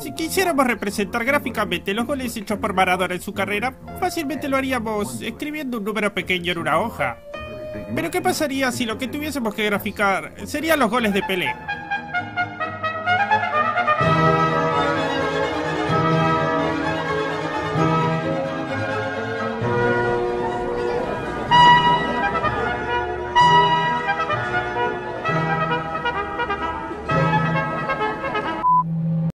Si quisiéramos representar gráficamente los goles hechos por Maradona en su carrera, fácilmente lo haríamos escribiendo un número pequeño en una hoja. Pero ¿qué pasaría si lo que tuviésemos que graficar serían los goles de Pelé?